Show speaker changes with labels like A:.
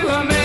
A: you a man.